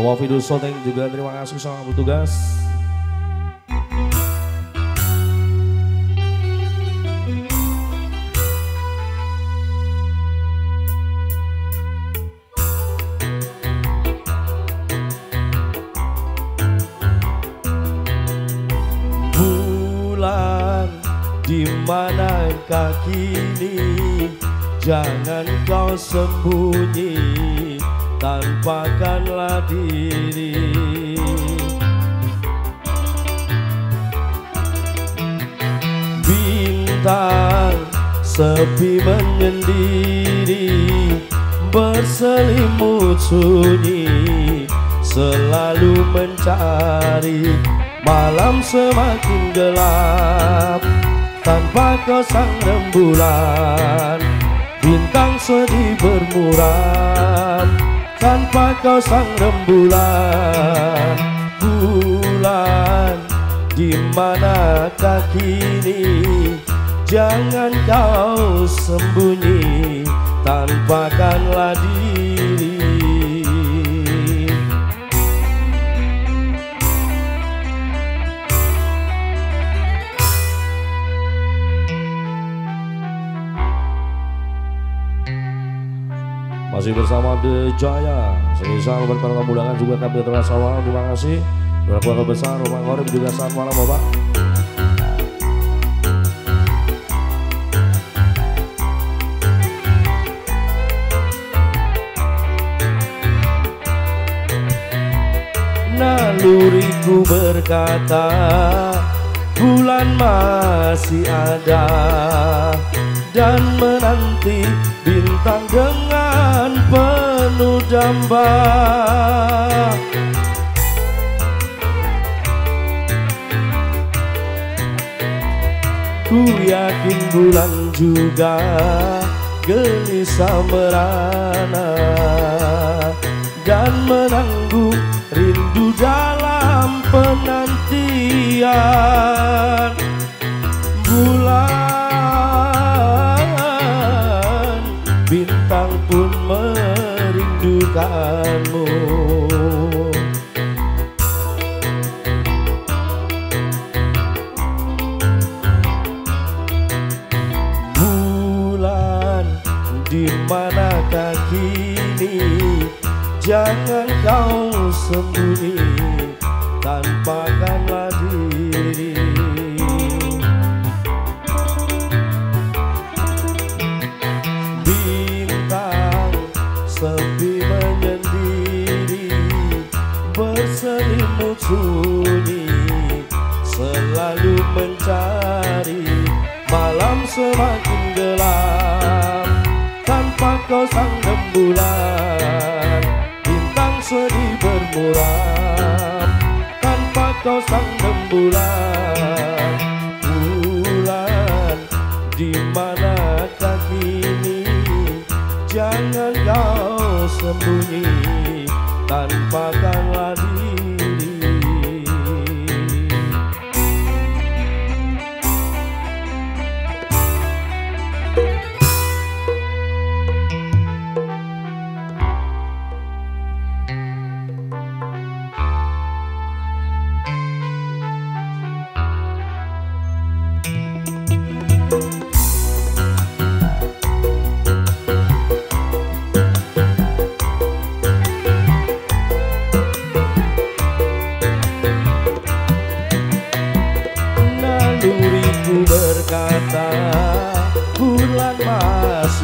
Wafidu Soteng juga terima kasih sama petugas. Manakah kini Jangan kau sembunyi tampakkanlah diri. Bintang sepi menyendiri Berselimut sunyi Selalu mencari Malam semakin gelap Tanpa kau sang rembulan. Bintang sedih bermuram tanpa kau sang rembulan. Bulan di mana kini? Jangan kau sembunyi tanpakanlah diri Masih bersama The Jaya. Semisal bertemu kemudahan juga kami terasa awal Terima kasih. Keluarga besar Rumah Korib juga saat malam Bapak. Naluriku berkata Bulan masih ada Dan menanti bintang dengan penuh damba Ku yakin bulan juga gelisah merana Dan menanggung rindu dalam penantian kini Jangan kau sembunyi Tanpakanlah diri. Sepi menyendiri berselimut sunyi selalu mencari malam semakin gelap. tanpa kau sang rembulan. Bintang sedih bermuram tanpa kau sang rembulan. Bulan di mana kini jangan kau sembunyi. Tanpa lagi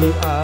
masih ada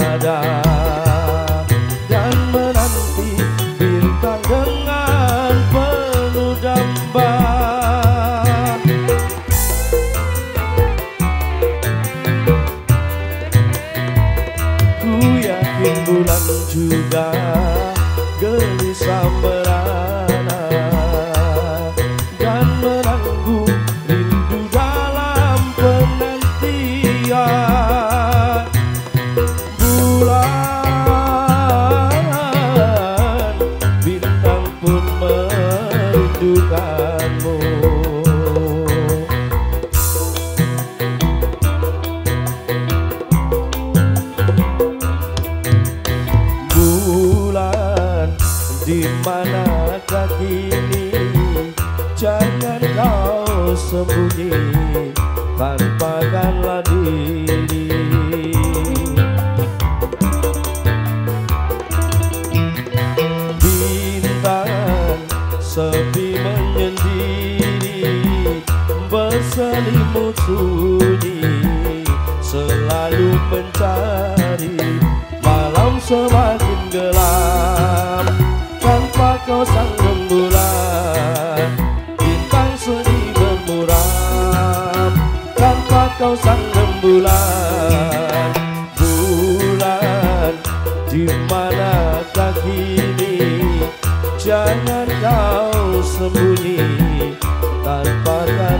sembunyi tanpakanlah diri. Bintang sepi menyendiri Berselimut sunyi Selalu mencari Malam semakin kau sang rembulan Bulan di mana kini? Jangan kau sembunyi Tanpakan